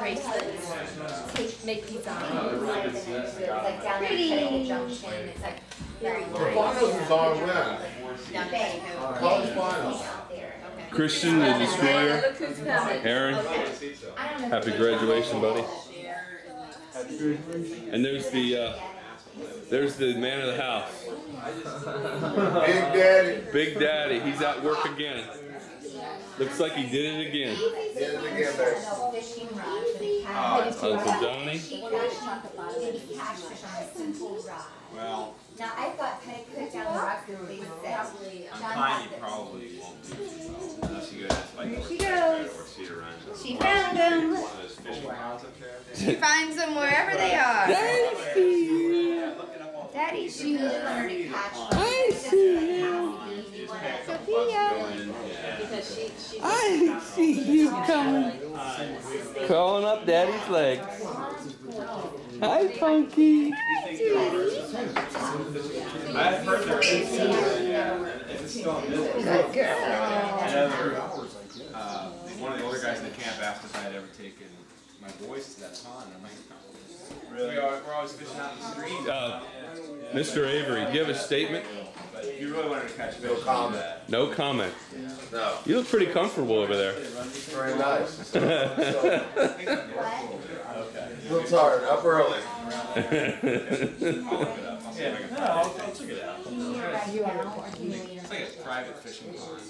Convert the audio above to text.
bracelets, take, make designs. It's like down at Kettle Junction, it's like very The finals is on when? Down there. College finals. Out there. Christian the Destroyer, Look who's coming. Aaron, I don't know. happy graduation, buddy. And there's the uh, there's the man of the house, Big Daddy Big Daddy. He's at work again. Looks like he did it again. did it again, baby. Fishing rod for the cat. Ah, Uncle Johnny. Maybe catfish on a simple rod. Well, Now, I've got kind of put down the rocks that they said. I'm fine, you probably won't do so. Unless you go to like There she goes. or Cedar Run. She found them. One of those fishing rods up there. She finds them wherever they are. Daddy You really want her to catch one. I see like you. half the- you wanna- Sophia. Because she, she. I see you coming. Crawling up Daddy's legs. Hi, Funky. I've heard there is, if it's still in business. Good girl. Uh, one of the older guys in the camp asked if I'd ever taken my boys to that pond. I'm like, no. Really? We are, we're always fishing out in the stream. Uh, Mr. Avery, do you have a statement? But if you really wanted to catch fish, No comment. that. No comment. No, You look pretty comfortable over there. very nice. So, Okay. a little tired, up early. I'll look it up. I'll I can find it. Can you write it down or can you leave it? It's like a private fishing pond.